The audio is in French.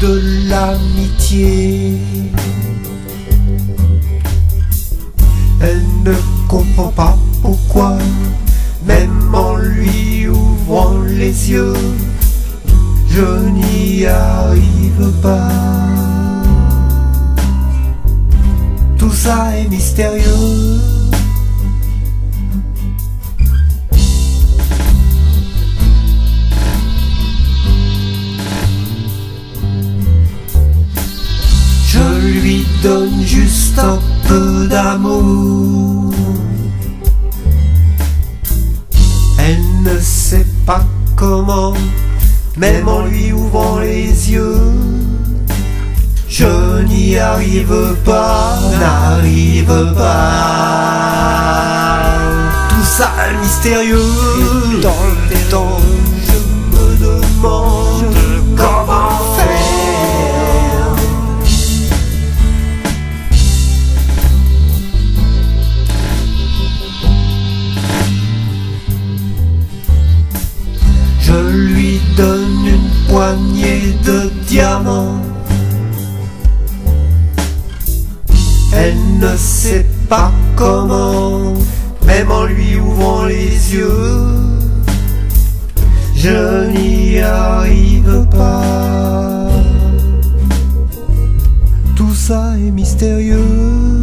de l'amitié. Elle ne comprend pas pourquoi, même en lui ouvrant les yeux, je n'y arrive pas. Tout ça est mystérieux. Donne juste un peu d'amour. Elle ne sait pas comment, même en lui ouvrant les yeux. Je n'y arrive pas, n'arrive pas. Tout ça mystérieux. Dans le temps, Je lui donne une poignée de diamants. Elle ne sait pas comment, même en lui ouvrant les yeux, je n'y arrive pas. Tout ça est mystérieux.